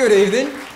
Good evening.